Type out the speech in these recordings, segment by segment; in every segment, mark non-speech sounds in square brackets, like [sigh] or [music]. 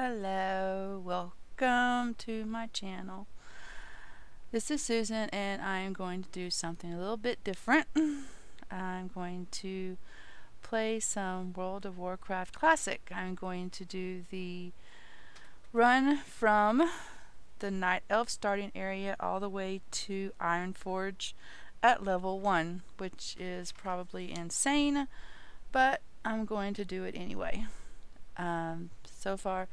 Hello, welcome to my channel. This is Susan and I'm going to do something a little bit different. [laughs] I'm going to play some World of Warcraft Classic. I'm going to do the run from the Night Elf starting area all the way to Ironforge at level 1, which is probably insane, but I'm going to do it anyway. Um, so far,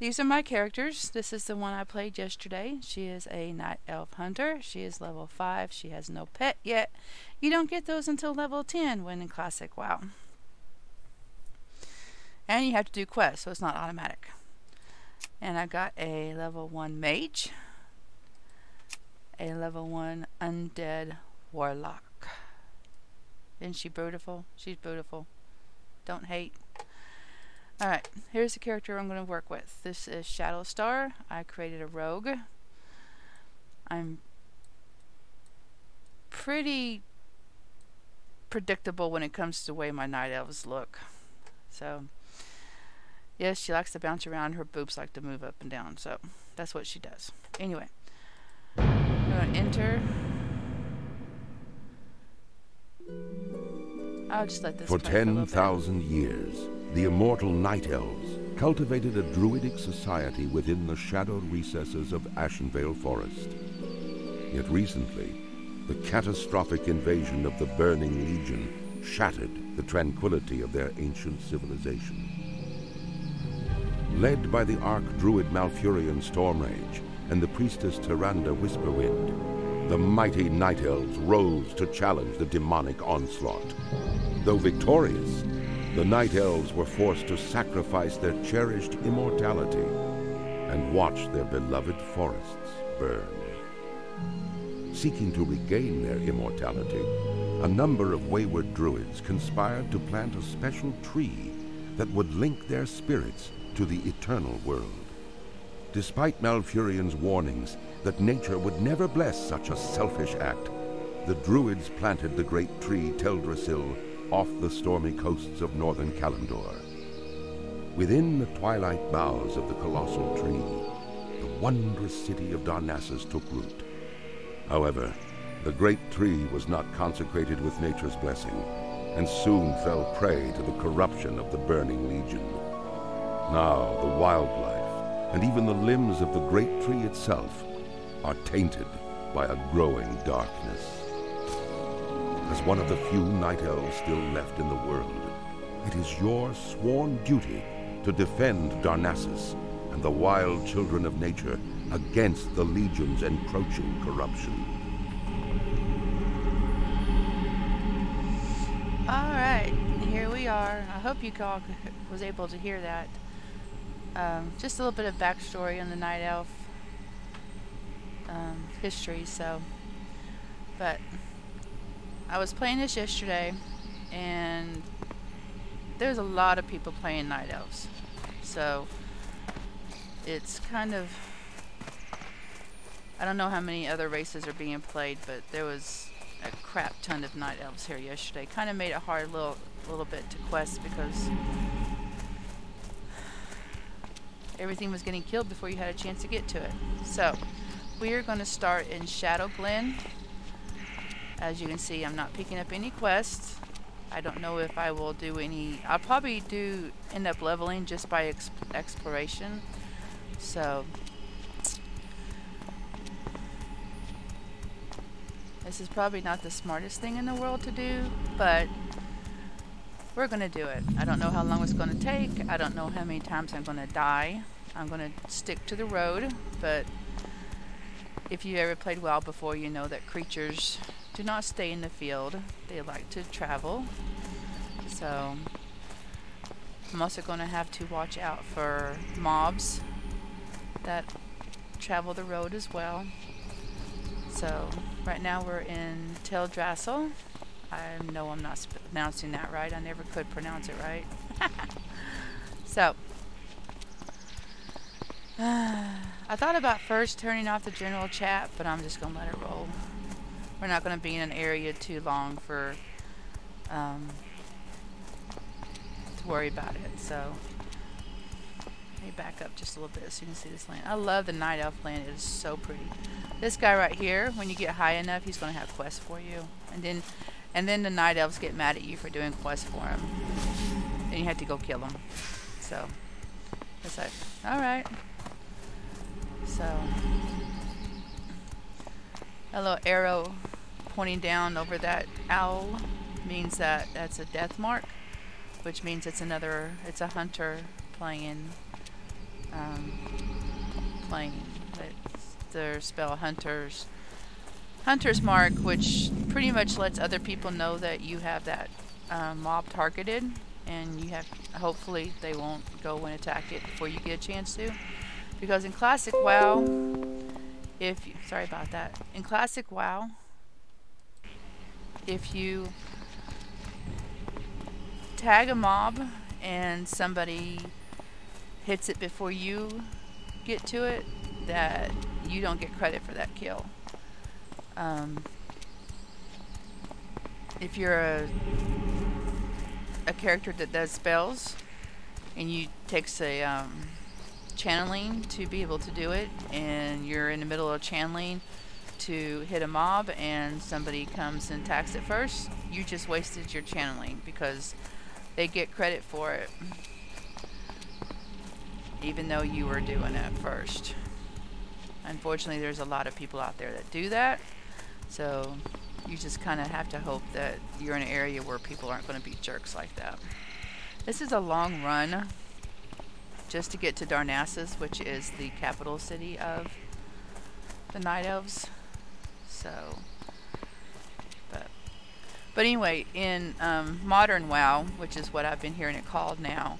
these are my characters. This is the one I played yesterday. She is a Night Elf Hunter. She is level 5. She has no pet yet. You don't get those until level 10 when in Classic WoW. And you have to do quests, so it's not automatic. And I got a level 1 Mage. A level 1 Undead Warlock. Isn't she beautiful? She's beautiful. Don't hate. Alright, here's the character I'm going to work with. This is Shadow Star. I created a rogue. I'm pretty predictable when it comes to the way my night elves look. So, yes, she likes to bounce around. Her boobs like to move up and down. So, that's what she does. Anyway, I'm going to enter. I'll just let this For play a little bit. 10,000 years, the immortal Night Elves cultivated a druidic society within the shadowed recesses of Ashenvale Forest. Yet recently, the catastrophic invasion of the Burning Legion shattered the tranquility of their ancient civilization. Led by the Arch-Druid Malfurion Stormrage and the priestess Tyrande Whisperwind, the mighty Night Elves rose to challenge the demonic onslaught. Though victorious, the Night Elves were forced to sacrifice their cherished immortality and watch their beloved forests burn. Seeking to regain their immortality, a number of wayward druids conspired to plant a special tree that would link their spirits to the eternal world. Despite Malfurion's warnings that nature would never bless such a selfish act, the druids planted the great tree Teldrassil off the stormy coasts of northern Kalimdor. Within the twilight boughs of the colossal tree, the wondrous city of Darnassus took root. However, the great tree was not consecrated with nature's blessing, and soon fell prey to the corruption of the Burning Legion. Now the wildlife, and even the limbs of the great tree itself, are tainted by a growing darkness. As one of the few night elves still left in the world, it is your sworn duty to defend Darnassus and the wild children of nature against the Legion's encroaching corruption. Alright, here we are. I hope you all was able to hear that. Um, just a little bit of backstory on the Night Elf um, history, so. But I was playing this yesterday, and there's a lot of people playing Night Elves. So it's kind of. I don't know how many other races are being played, but there was a crap ton of night elves here yesterday. Kind of made it hard a little, little bit to quest because everything was getting killed before you had a chance to get to it. So we are going to start in Shadowglen. As you can see, I'm not picking up any quests. I don't know if I will do any. I'll probably do end up leveling just by ex exploration. So This is probably not the smartest thing in the world to do, but we're going to do it. I don't know how long it's going to take. I don't know how many times I'm going to die. I'm going to stick to the road, but if you ever played WoW before, you know that creatures do not stay in the field. They like to travel. So I'm also going to have to watch out for mobs that travel the road as well. So right now we're in Teldrassil. I know I'm not pronouncing that right. I never could pronounce it right. [laughs] so [sighs] I thought about first turning off the general chat, but I'm just gonna let it roll. We're not gonna be in an area too long for um, to worry about it. So Let me back up just a little bit so you can see this land. I love the Night Elf land. It is so pretty. This guy right here, when you get high enough, he's going to have quests for you. And then and then the Night Elves get mad at you for doing quests for him. And you have to go kill them. So, it's like, alright. So, a little arrow pointing down over that owl means that that's a death mark, which means it's another, it's a hunter playing, um, playing their spell hunters, hunter's mark, which pretty much lets other people know that you have that um, mob targeted, and you have, hopefully they won't go and attack it before you get a chance to. Because in Classic WoW, if you, sorry about that, in Classic WoW, if you tag a mob and somebody hits it before you get to it, that you don't get credit for that kill. Um, if you're a a character that does spells and you takes a um, channeling to be able to do it and you're in the middle of channeling to hit a mob and somebody comes and attacks it first, you just wasted your channeling because they get credit for it even though you were doing it first. Unfortunately, there's a lot of people out there that do that. So you just kind of have to hope that you're in an area where people aren't going to be jerks like that. This is a long run just to get to Darnassus, which is the capital city of the Night Elves. So, but, but anyway, in um, modern WoW, which is what I've been hearing it called now,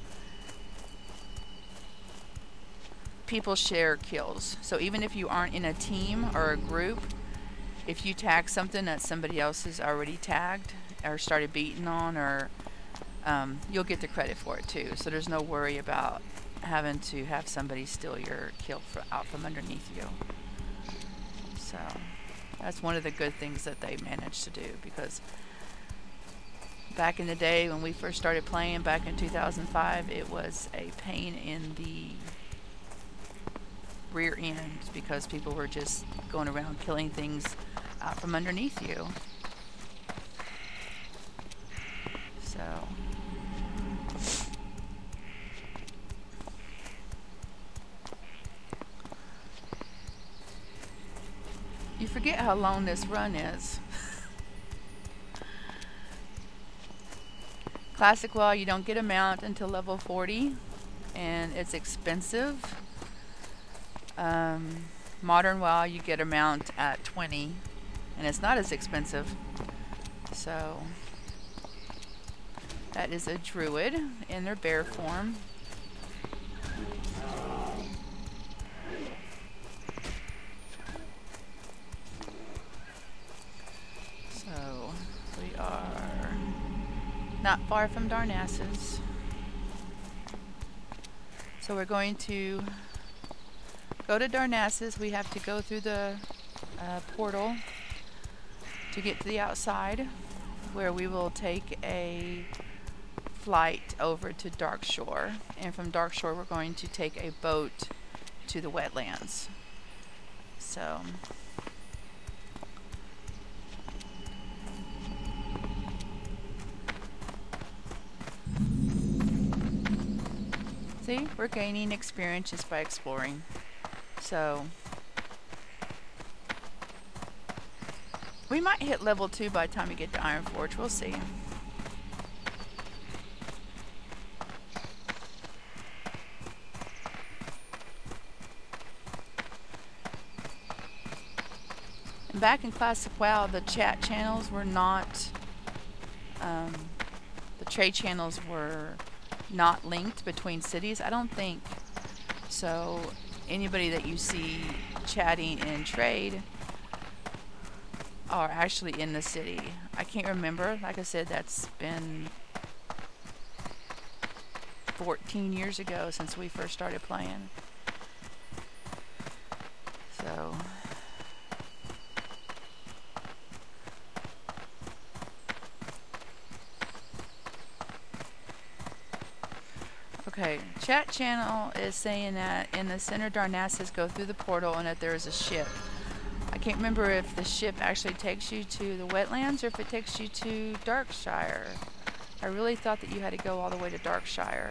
people share kills. So even if you aren't in a team or a group, if you tag something that somebody else has already tagged or started beating on, or um, you'll get the credit for it too. So there's no worry about having to have somebody steal your kill out from underneath you. So that's one of the good things that they managed to do because back in the day when we first started playing back in 2005 it was a pain in the rear end because people were just going around killing things out from underneath you. So You forget how long this run is. Classic WoW, you don't get a mount until level 40, and it's expensive. Um, modern WoW, you get a mount at 20, and it's not as expensive. So, that is a druid in their bear form. Not far from Darnassus. So we're going to go to Darnassus. We have to go through the uh, portal to get to the outside where we will take a flight over to Darkshore. And from Darkshore we're going to take a boat to the wetlands. So See, we're gaining experience just by exploring. So, we might hit level 2 by the time we get to Ironforge. We'll see. And back in Classic WoW, the chat channels were not, um, the trade channels were not linked between cities? I don't think. So anybody that you see chatting in trade are actually in the city. I can't remember. Like I said, that's been 14 years ago since we first started playing. So... Okay, chat channel is saying that in the center Darnassus go through the portal and that there is a ship. I can't remember if the ship actually takes you to the wetlands or if it takes you to Darkshire. I really thought that you had to go all the way to Darkshire.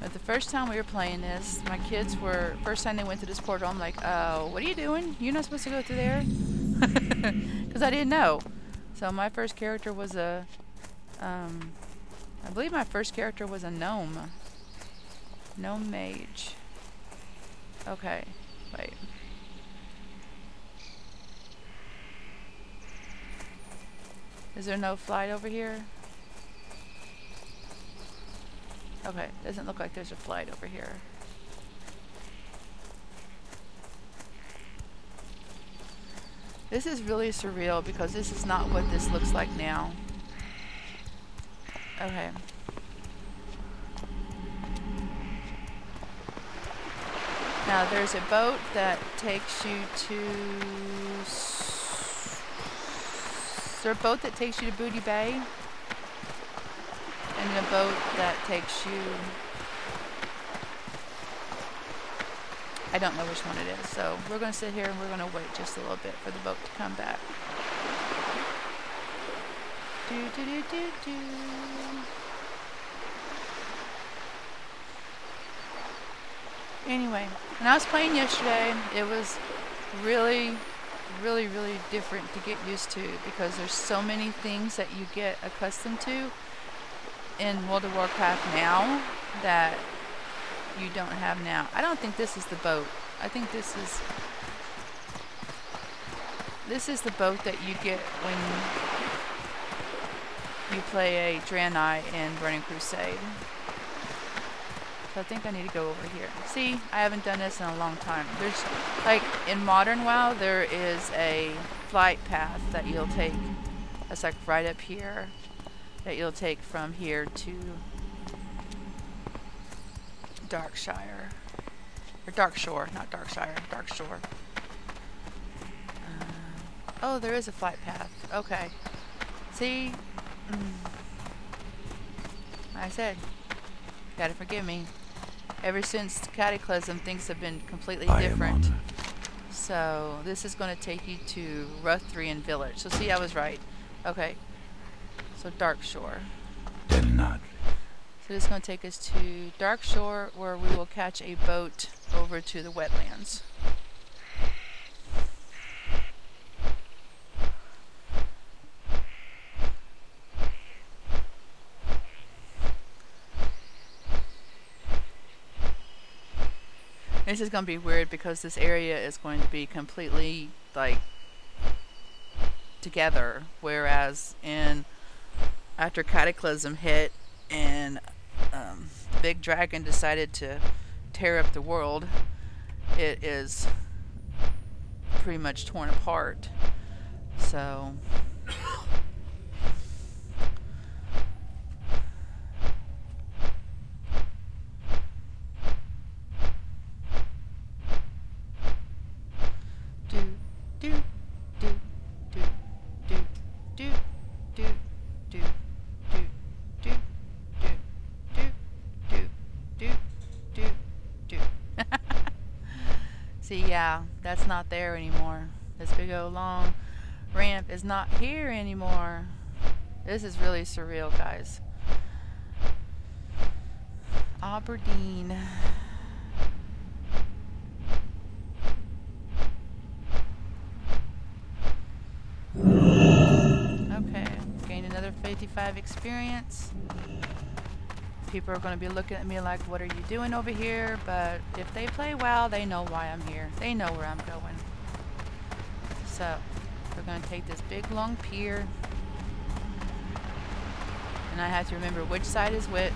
But the first time we were playing this, my kids were, first time they went to this portal, I'm like, oh, what are you doing? You're not supposed to go through there. [laughs] Because I didn't know. So my first character was a, um, I believe my first character was a gnome. Gnome mage. Okay, wait. Is there no flight over here? Okay, doesn't look like there's a flight over here. This is really surreal because this is not what this looks like now. Okay. Now there's a boat that takes you to... Is there a boat that takes you to Booty Bay? And a boat that takes you. I don't know which one it is so we're going to sit here and we're going to wait just a little bit for the boat to come back. Do do do do do. Anyway when I was playing yesterday it was really really really different to get used to because there's so many things that you get accustomed to in World of Warcraft now that you don't have now. I don't think this is the boat. I think this is this is the boat that you get when you play a Draenei in Burning Crusade. So I think I need to go over here. See, I haven't done this in a long time. There's, like, in Modern WoW, there is a flight path that you'll take. That's like right up here that you'll take from here to Darkshire. Or Darkshore, not Darkshire, Darkshore. Uh, oh, there is a flight path. Okay. See? Mm. I said, gotta forgive me. Ever since Cataclysm, things have been completely I different. So, this is going to take you to Rut'theran Village. So, see, I was right. Okay. So Darkshore. not. So this is going to take us to Darkshore where we will catch a boat over to the wetlands. This is going to be weird because this area is going to be completely like together whereas in after Cataclysm hit and um, Big Dragon decided to tear up the world, it is pretty much torn apart. So yeah, that's not there anymore. This big old long ramp is not here anymore. This is really surreal, guys. Aberdeen. Okay, gained another 55 experience people are going to be looking at me like, what are you doing over here? But if they play well, they know why I'm here. They know where I'm going. So, we're going to take this big long pier. And I have to remember which side is which.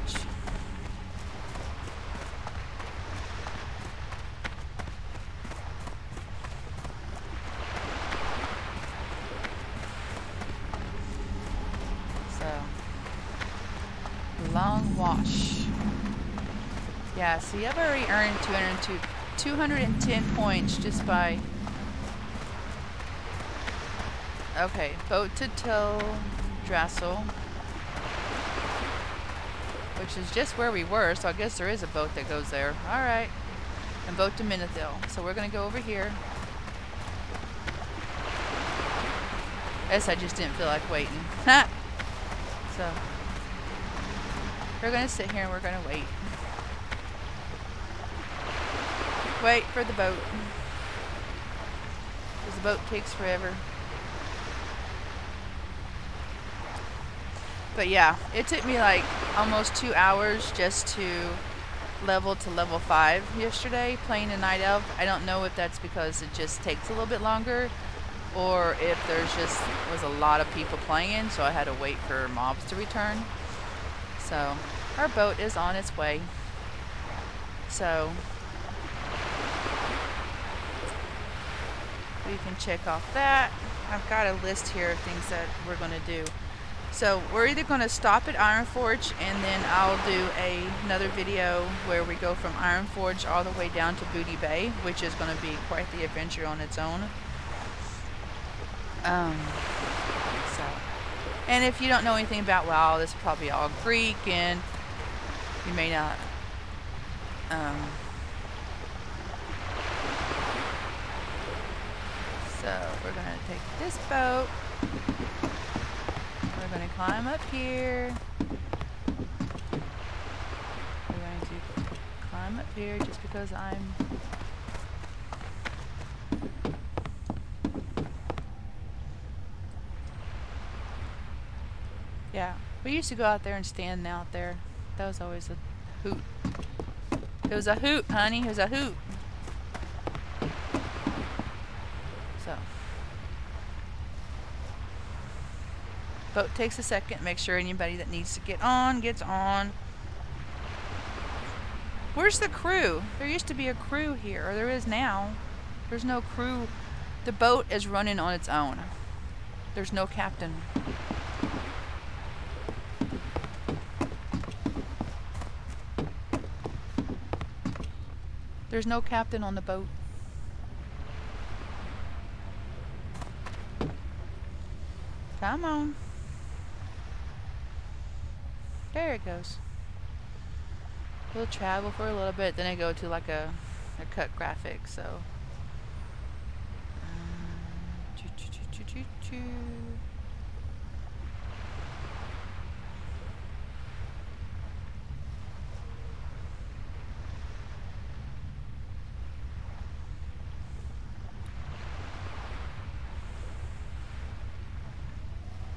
gosh. Yeah, so you've already earned 202, 210 points just by... Okay, boat to tow Drassel. Which is just where we were, so I guess there is a boat that goes there. Alright. And boat to Menethil. So we're going to go over here. I guess I just didn't feel like waiting. [laughs] so we're to sit here and we're to wait. Wait for the boat. Because the boat takes forever. But yeah, it took me like almost two hours just to level to level 5 yesterday playing a Night Elf. I don't know if that's because it just takes a little bit longer or if there's just was a lot of people playing so I had to wait for mobs to return. So our boat is on its way. So we can check off that. I've got a list here of things that we're going to do. So we're either going to stop at Ironforge and then I'll do a, another video where we go from Ironforge all the way down to Booty Bay, which is going to be quite the adventure on its own. Um, and if you don't know anything about WoW, this is probably all Greek and you may not um, So we're going to take this boat. We're going to climb up here. We're going to climb up here just because I'm... Yeah, we used to go out there and stand out there. That was always a hoot. It was a hoot, honey. It was a hoot. So. Boat takes a second. Make sure anybody that needs to get on gets on. Where's the crew? There used to be a crew here, or there is now. There's no crew. The boat is running on its own. There's no captain. There's no captain on the boat. Come on. There it goes. We'll travel for a little bit, then I go to like a, a cut graphic, so. Um, choo, choo, choo,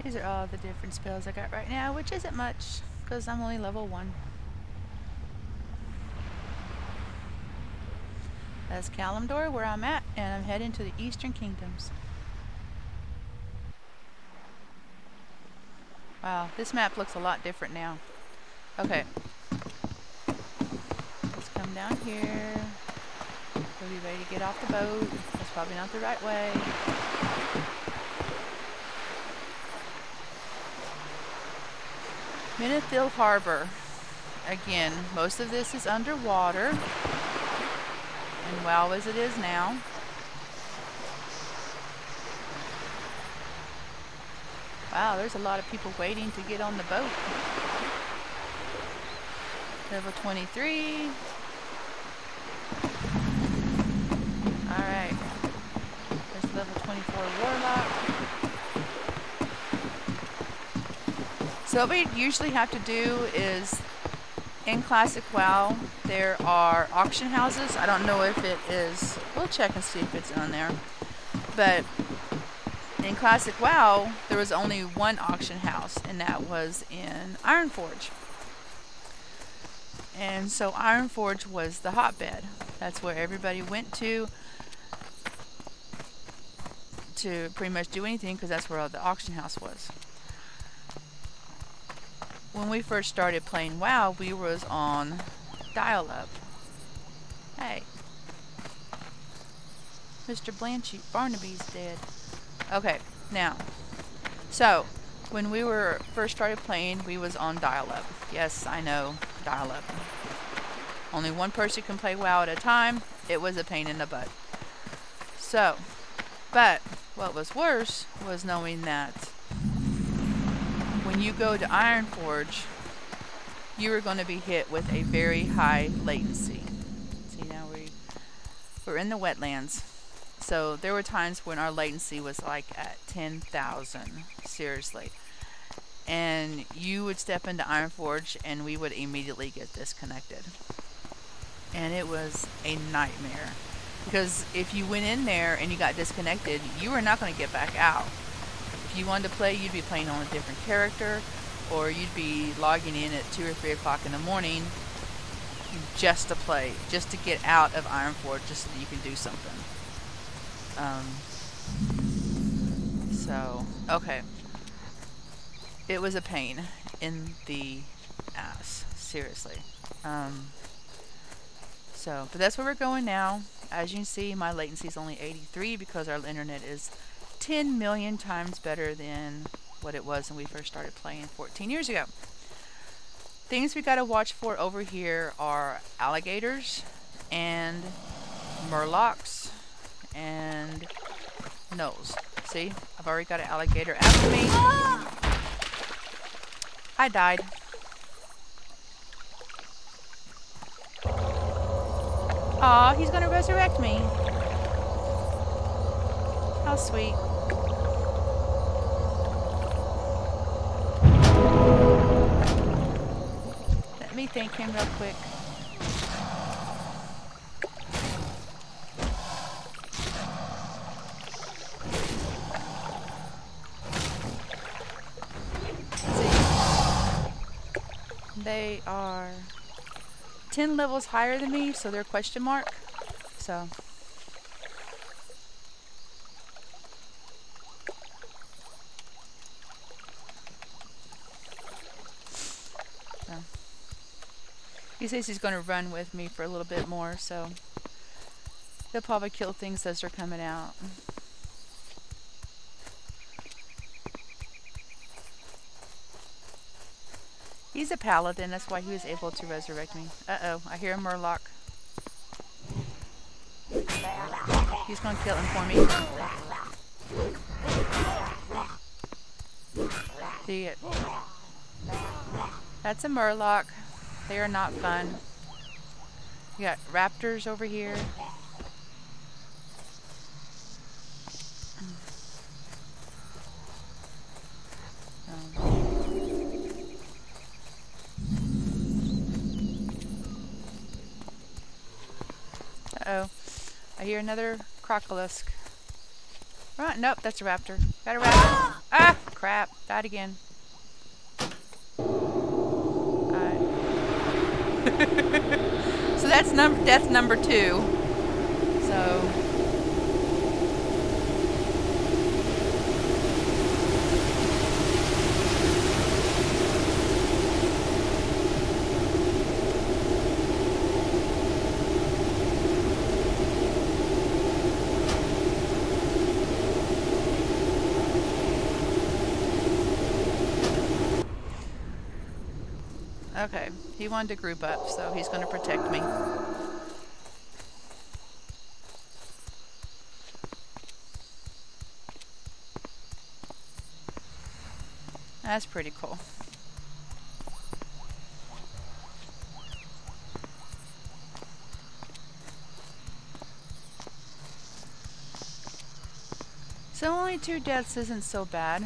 These are all the different spells I got right now, which isn't much because I'm only level 1. That's Kalimdor, where I'm at, and I'm heading to the Eastern Kingdoms. Wow, this map looks a lot different now. Okay. Let's come down here. We'll be ready to get off the boat. That's probably not the right way. Menethil Harbor. Again, most of this is underwater. And well as it is now. Wow, there's a lot of people waiting to get on the boat. Level 23. Alright. There's level 24 Warlock. So what we usually have to do is, in Classic WoW, there are auction houses. I don't know if it is, we'll check and see if it's on there. But in Classic WoW, there was only one auction house, and that was in Ironforge. And so Ironforge was the hotbed. That's where everybody went to to pretty much do anything because that's where the auction house was when we first started playing WoW, we was on dial-up. Hey. Mr. Blanchy Barnaby's dead. Okay, now. So, when we were first started playing, we was on dial-up. Yes, I know, dial-up. Only one person can play WoW at a time. It was a pain in the butt. So, but what was worse was knowing that when you go to Ironforge, you are going to be hit with a very high latency. See now we we're in the wetlands. So there were times when our latency was like at 10,000, seriously. And you would step into Ironforge and we would immediately get disconnected. And it was a nightmare. Because if you went in there and you got disconnected, you were not going to get back out. If you wanted to play, you'd be playing on a different character, or you'd be logging in at 2 or 3 o'clock in the morning just to play, just to get out of Ironforge, just so that you can do something. Um, so, okay. It was a pain in the ass, seriously. Um, so, but that's where we're going now. As you can see, my latency is only 83 because our internet is 10 million times better than what it was when we first started playing 14 years ago. Things we got to watch for over here are alligators and murlocs and gnolls. See, I've already got an alligator after me. I died. Aw, he's gonna resurrect me. How sweet. Me thank him real quick. They are 10 levels higher than me, so they're question mark. So. so. He says he's going to run with me for a little bit more, so he'll probably kill things as they're coming out. He's a paladin, that's why he was able to resurrect me. Uh-oh, I hear a murloc. He's gonna kill him for me. See it. That's a murloc. They are not fun. You got raptors over here. Uh-oh. I hear another crocolisk. Right, nope, that's a raptor. Got a raptor. ah, crap. Died again. Alright. [laughs] so that's number death number two. So Okay, he wanted to group up, so he's going to protect me. That's pretty cool. So only two deaths isn't so bad.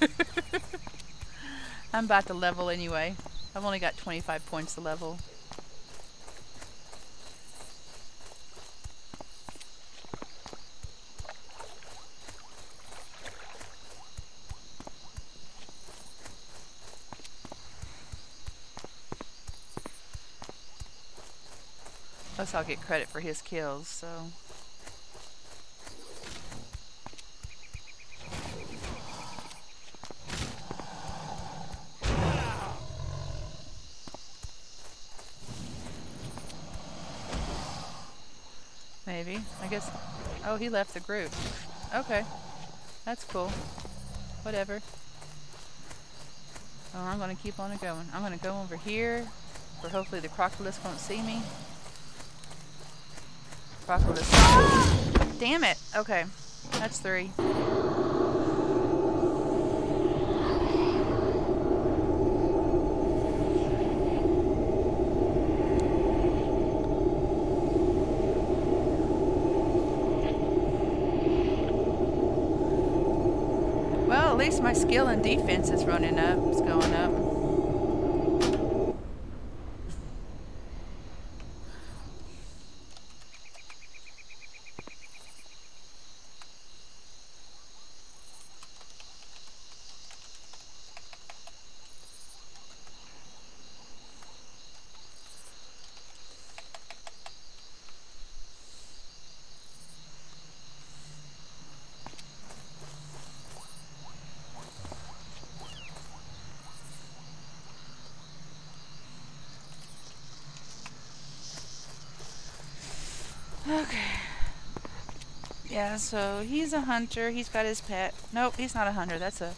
[laughs] I'm about to level anyway. I've only got 25 points to level. Plus I'll get credit for his kills, so... I guess... Oh, he left the group. Okay. That's cool. Whatever. Oh, I'm going to keep on going. I'm going to go over here, where hopefully the crocodile won't see me. Crocodile. Damn it! Okay. That's three. Well, at least my skill and defense is running up. It's going up. Yeah, so he's a hunter. He's got his pet. Nope, he's not a hunter. That's a...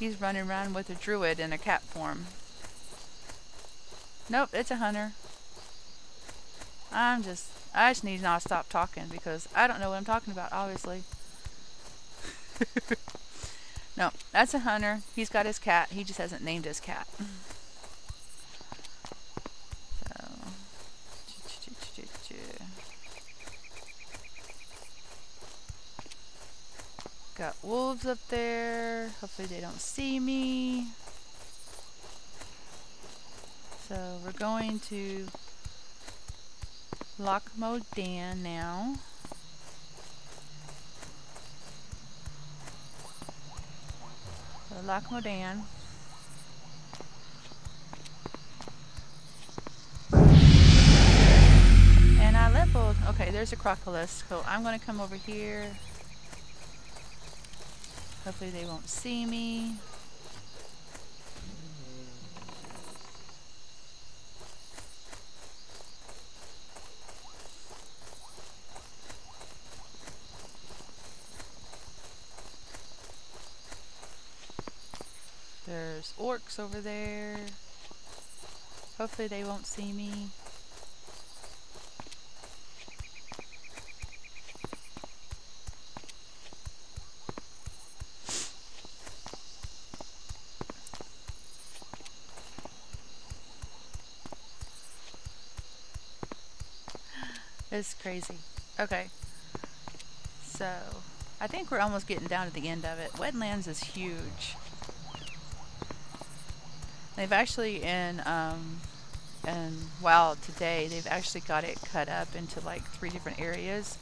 He's running around with a druid in a cat form. Nope, it's a hunter. I'm just... I just need to not stop talking because I don't know what I'm talking about, obviously. [laughs] no, that's a hunter. He's got his cat. He just hasn't named his cat. Got wolves up there. Hopefully they don't see me. So we're going to lock mode Dan now. So Loch Modan. And I leveled. Okay, there's a crocodile. So I'm going to come over here. Hopefully they won't see me. There's orcs over there. Hopefully they won't see me. It's crazy. Okay. So, I think we're almost getting down to the end of it. Wetlands is huge. They've actually in um and wow today they've actually got it cut up into like three different areas.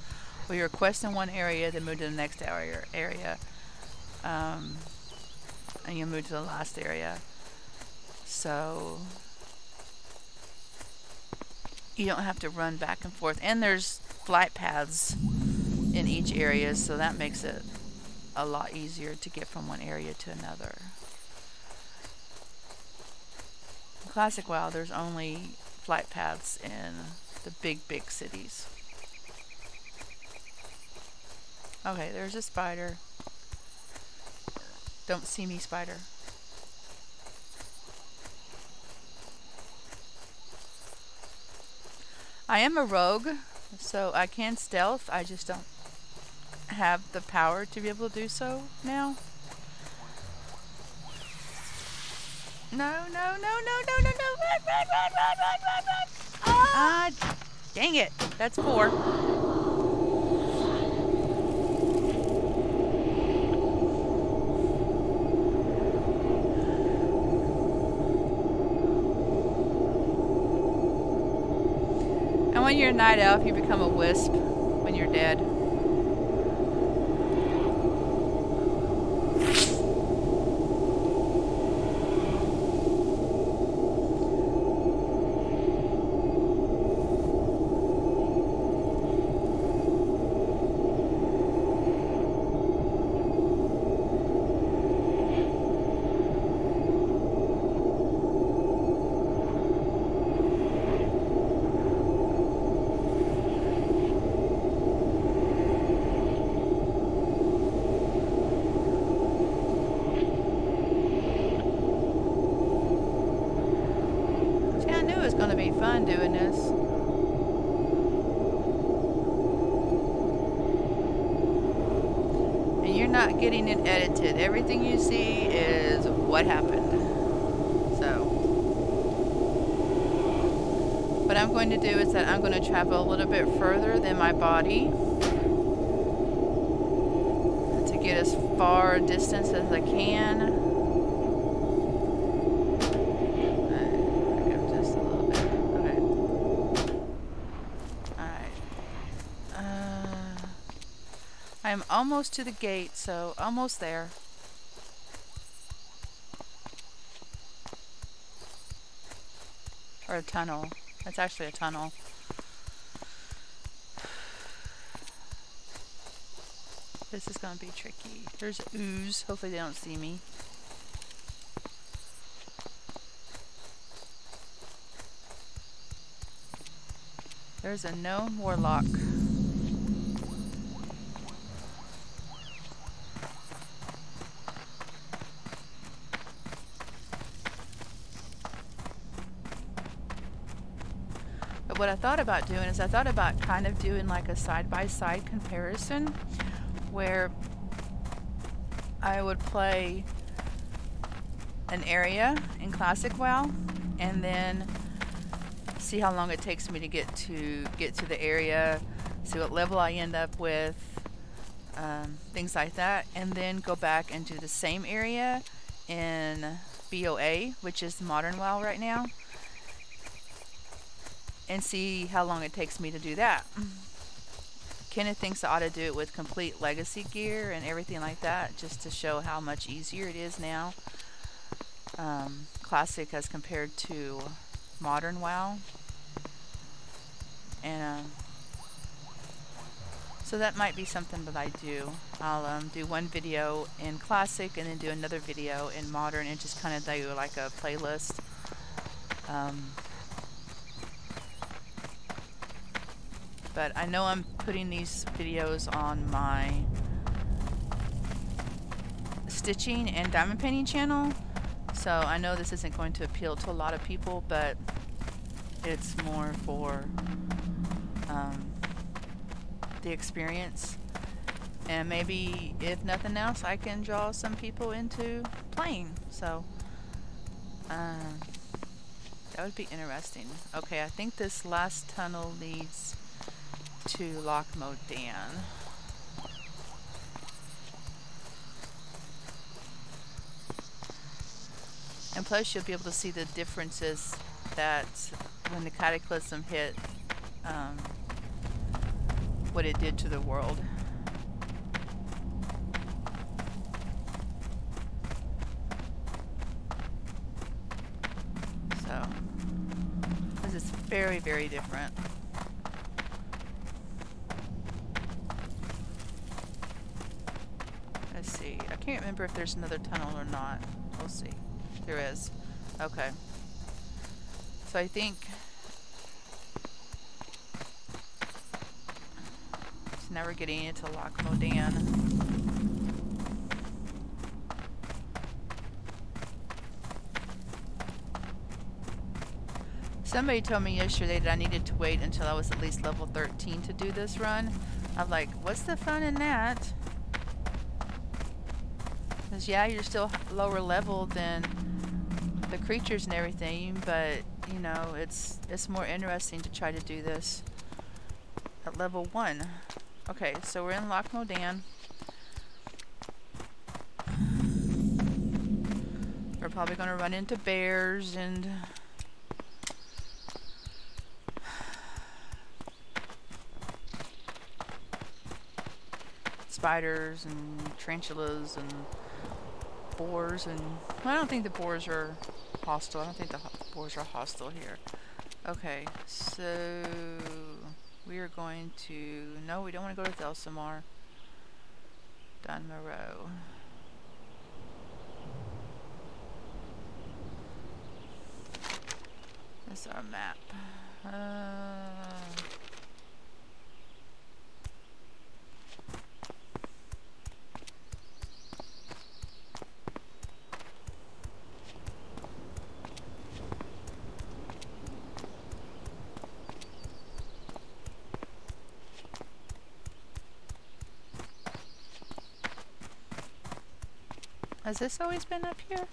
You request in one area, then move to the next area area. Um, and you move to the last area. So you don't have to run back and forth. And there's flight paths in each area, so that makes it a lot easier to get from one area to another. Classic WoW, there's only flight paths in the big, big cities. Okay, there's a spider. Don't see me, spider. I am a rogue, so I can stealth. I just don't have the power to be able to do so now. No, no, no, no, no, no, no. Run, run, run, run, run, run, run. Ah, ah dang it. That's four. When you're a night elf, you become a wisp when you're dead. Everything you see is what happened. So, what I'm going to do is that I'm going to travel a little bit further than my body to get as far distance as I can. Almost to the gate, so almost there. Or a tunnel. That's actually a tunnel. This is going to be tricky. There's ooze. Hopefully they don't see me. There's a known warlock. What I thought about doing is I thought about kind of doing like a side-by-side -side comparison where I would play an area in Classic WoW and then see how long it takes me to get to get to the area, see what level I end up with, um, things like that, and then go back and do the same area in BOA, which is Modern WoW right now, and see how long it takes me to do that. Kenneth thinks I ought to do it with complete legacy gear and everything like that, just to show how much easier it is now. Um, classic as compared to modern WoW. And um, so that might be something that I do. I'll um, do one video in classic and then do another video in modern and just kind of do like a playlist. Um, but I know I'm putting these videos on my stitching and diamond painting channel so I know this isn't going to appeal to a lot of people but it's more for um, the experience. And maybe if nothing else I can draw some people into playing so um, that would be interesting. Okay I think this last tunnel leads to Loch Modan. And plus you'll be able to see the differences that when the cataclysm hit, um, what it did to the world. So, this is very, very different. can't remember if there's another tunnel or not. We'll see. There is. Okay. So I think... So now we're getting into Loch Modan. Somebody told me yesterday that I needed to wait until I was at least level 13 to do this run. I'm like, what's the fun in that? Yeah, you're still lower level than the creatures and everything, but, you know, it's, it's more interesting to try to do this at level 1. Okay, so we're in Loch Modan. We're probably going to run into bears and... [sighs] spiders and tarantulas and boars and... I don't think the boars are hostile. I don't think the boars are hostile here. Okay, so... We are going to... No, we don't want to go to Thelsamar. Dun Morogh. This is our map. Uh... Has this always been up here?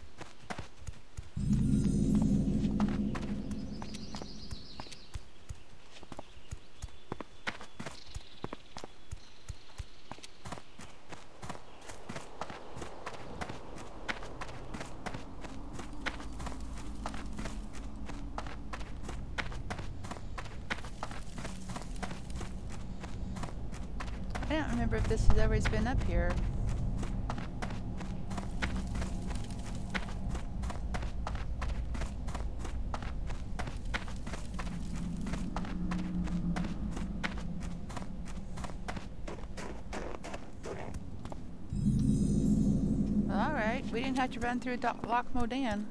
I don't remember if this has always been up here. Alright, have run through Do- Loch Modan.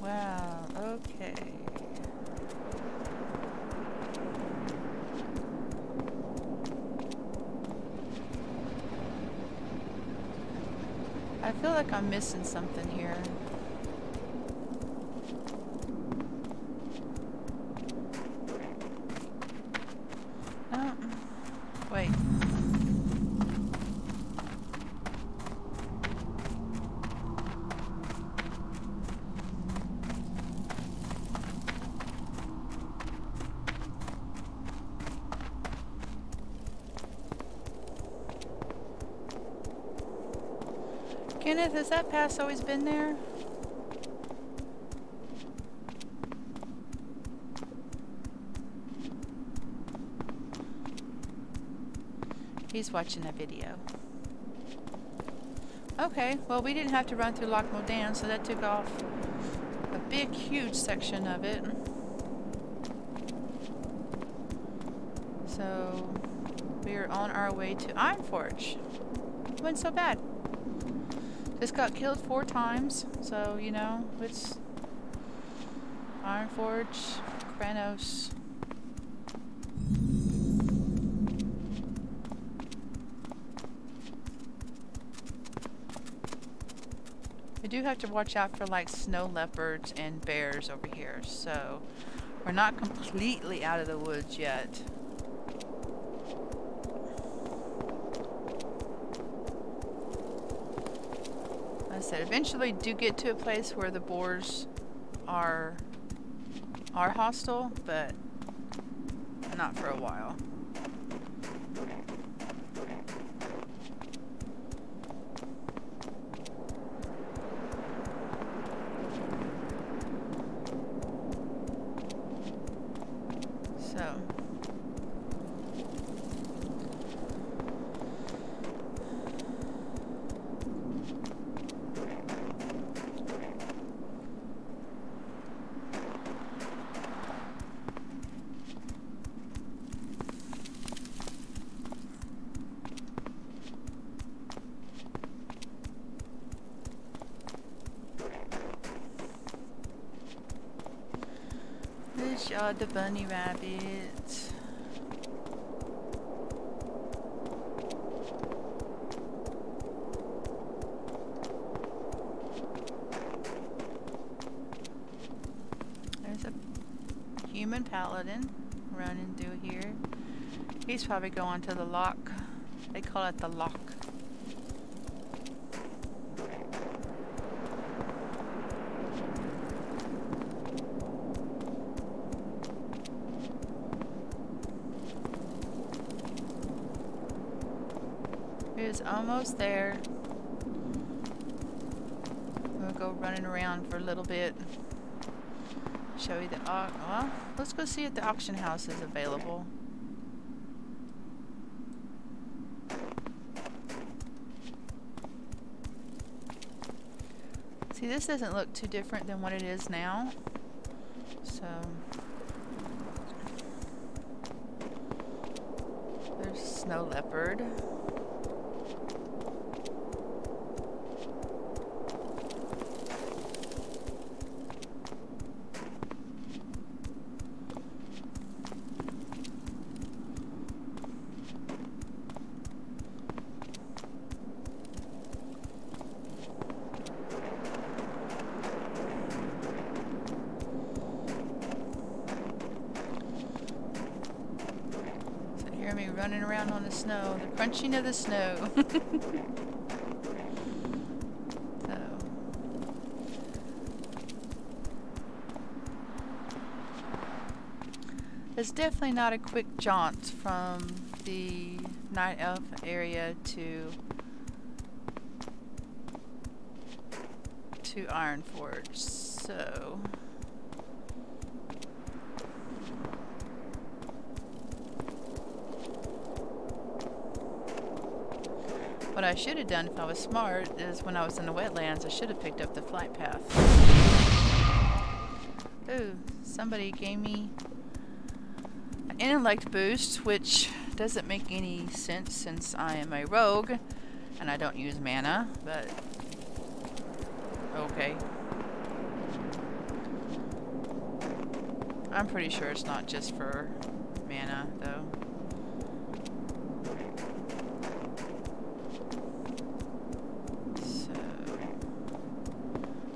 Wow, okay. I feel like I'm missing something here. Oh, wait. Kenneth, has that pass always been there? He's watching a video. Okay, well we didn't have to run through Loch Modan, so that took off a big, huge section of it. So we're on our way to Ironforge. Wasn't so bad. Just got killed four times, so you know, it's Ironforge, Kranos. We do have to watch out for like snow leopards and bears over here, so we're not completely out of the woods yet. Like I said, eventually do get to a place where the boars are are hostile, but not for a while. So The bunny rabbit. There's a human paladin running through here. He's probably going to the Loch. They call it the Loch. It's almost there. We'll go running around for a little bit. Show you the au- well, let's go see if the auction house is available. See, this doesn't look too different than what it is now. So there's snow leopard. running around on the snow, the crunching of the snow. [laughs] so. It's definitely not a quick jaunt from the Night Elf area to to Ironforge, so What I should have done if I was smart is when I was in the wetlands, I should have picked up the flight path. Ooh, somebody gave me an intellect boost, which doesn't make any sense since I am a rogue and I don't use mana, but okay. I'm pretty sure it's not just for mana, though. So,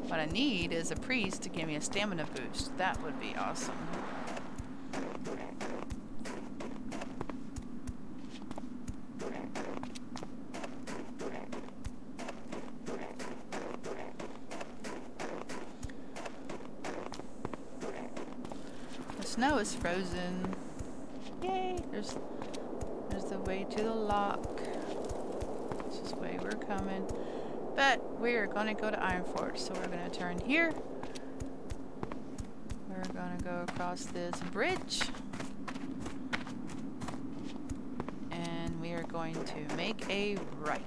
what I need is a priest to give me a stamina boost. That would be awesome. The snow is frozen. Yay! There's there's the way to the Loch. This is the way we're coming. But we're gonna go to Ironforge, so we're gonna turn here. We're gonna go across this bridge. And we are going to make a right.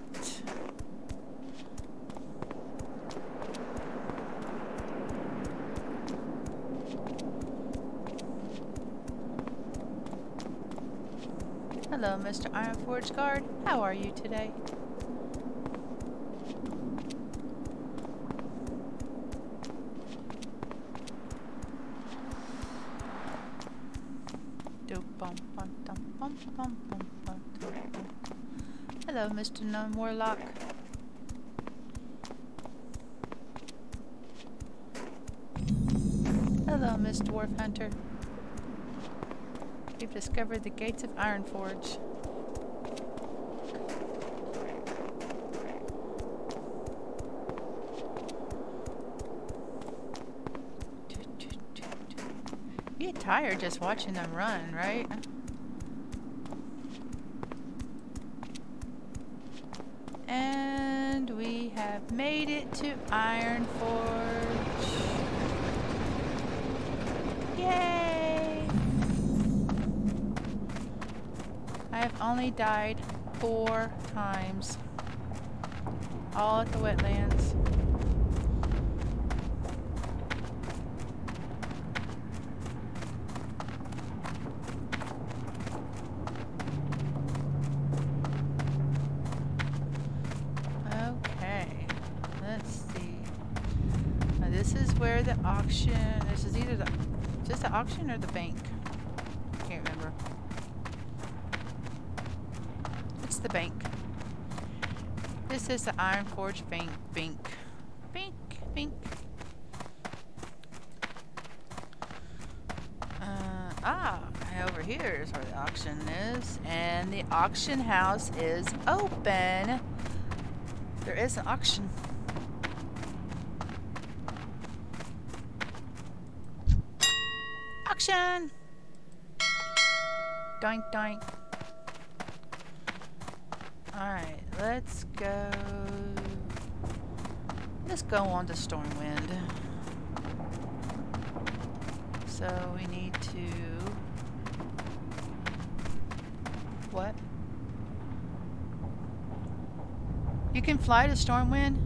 Hello, Mr. Ironforge Guard. How are you today? Hello, Mr. Gnome Warlock. Hello, Miss Dwarf Hunter. We've discovered the gates of Ironforge. You get tired just watching them run, right? And we have to Ironforge. Yay! I have only died four times. All at the wetlands. Okay, let's see. Now this is where the auction, this is either the, is this the auction or the bank? Can't remember. the bank. This is the Ironforge Bank. Bank. Bank. Bank. Uh, ah, over here is where the auction is. And the auction house is open. There is an auction. Auction! Doink doink. Alright, let's go... Let's go on to Stormwind. So we need to... What? You can fly to Stormwind?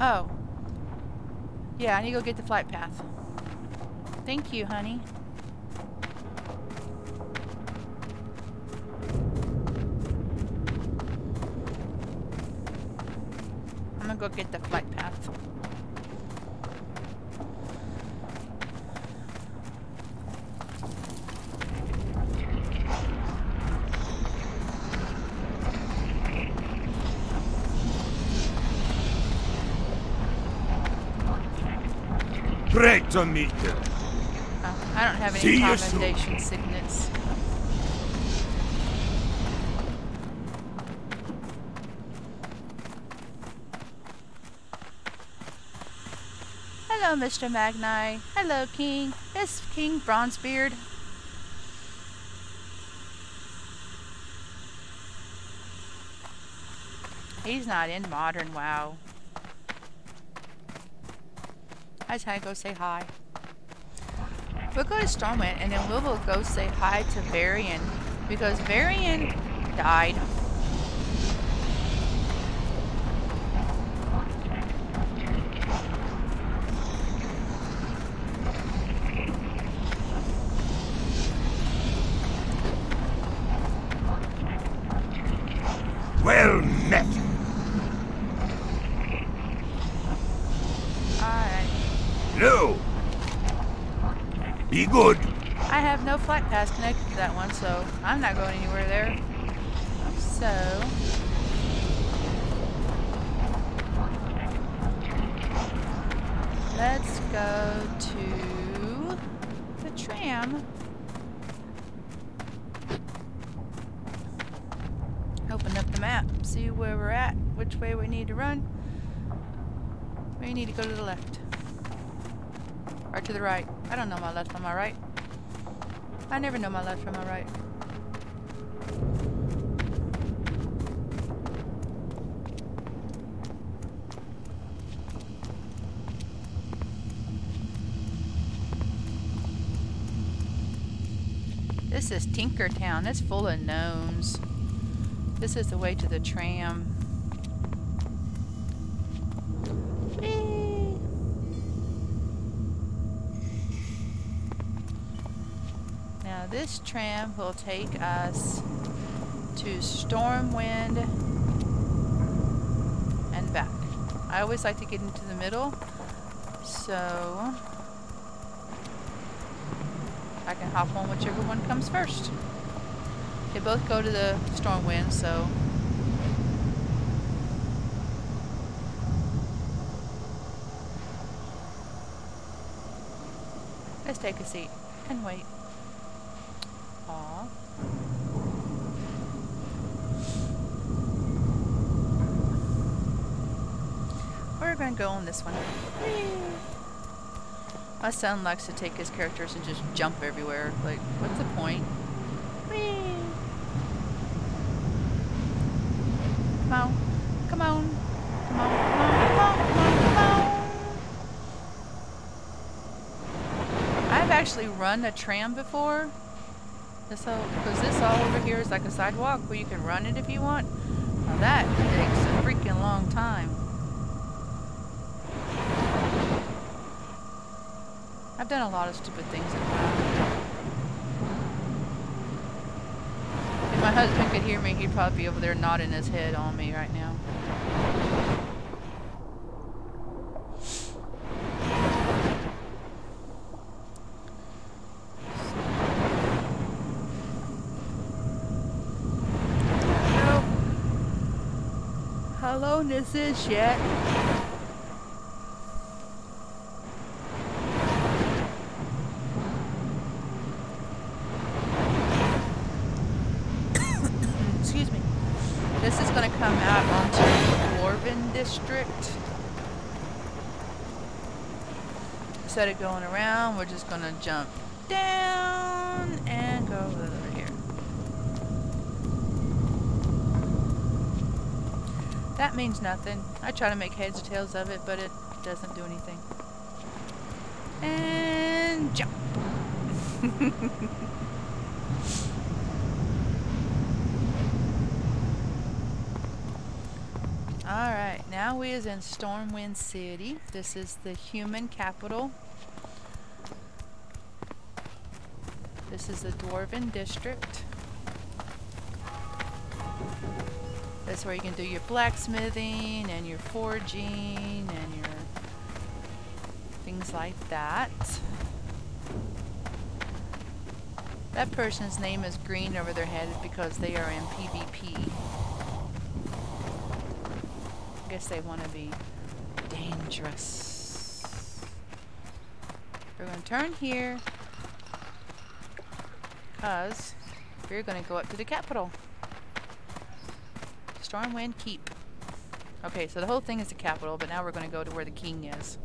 Oh. Yeah, I need to go get the flight path. Thank you, honey. Get the flight path. Great to meet you. Oh. I don't have any See commendation sickness. Mr. Magni. Hello, King. It's King Bronzebeard. He's not in modern WoW. I just to go say hi. We'll go to Stormwind and then we will go say hi to Varian because Varian died. Well met. Alright. No. Be good. I have connected to that one, so I'm not going anywhere there. So... Let's go to the tram. Open up the map, see where we're at, which way we need to run. We need to go to the left. Or to the right. I don't know my left from my right. I never know my left from my right. This is Tinkertown. It's full of gnomes. This is the way to the tram. Now this tram will take us to Stormwind and back. I always like to get into the middle, so I can hop on whichever one comes first. They both go to the Stormwind, so let's take a seat and wait. Aw. We're gonna go on this one. My son likes to take his characters and just jump everywhere. Like, what's the point? Come on. Come on. Come on, come on, come on, come on, come on. I've actually run a tram before. This whole, because this all over here is like a sidewalk where you can run it if you want. Now that takes a freaking long time. I've done a lot of stupid things in WoW. If my husband could hear me, he'd probably be over there nodding his head on me right now. Hello. Hello, this is yet. Excuse me. This is going to come out onto Dwarven District. Of going around, we're just to jump down and go over here. That means nothing. I try to make heads or tails of it, but it doesn't do anything. And jump. [laughs] Alright, now we is in Stormwind City. This is the human capital. This is the Dwarven District. That's where you can do your blacksmithing and your forging and your things like that. That person's name is green over their head because they are in PvP. I guess they want to be dangerous. We're going to turn here because we're going to go up to the capital. Stormwind Keep. Okay, so the whole thing is the capital, but now we're going to go to where the king is.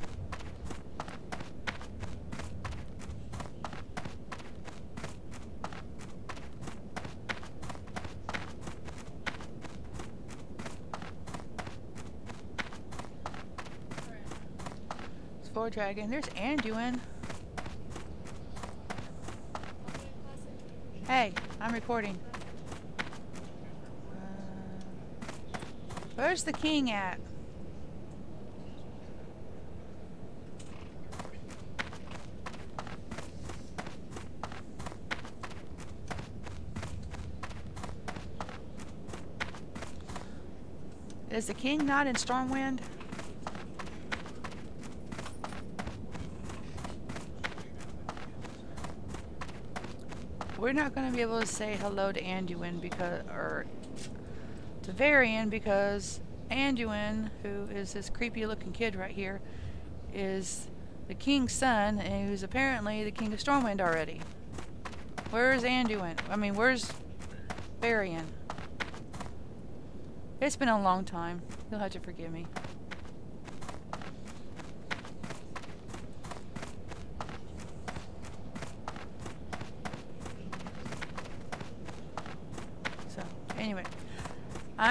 Fordragon. There's Anduin. Hey, I'm recording. Uh, where's the king at? Is the king not in Stormwind? We're not going to be able to say hello to Anduin because, or to Varian because Anduin, who is this creepy looking kid right here, is the king's son and who's apparently the king of Stormwind already. Where's Anduin? I mean, where's Varian? It's been a long time. You'll have to forgive me. Anyway,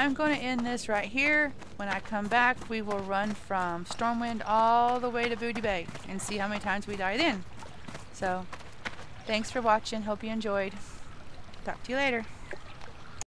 I'm going to end this right here. When I come back, we will run from Stormwind all the way to Booty Bay and see how many times we die then. So, thanks for watching. Hope you enjoyed. Talk to you later.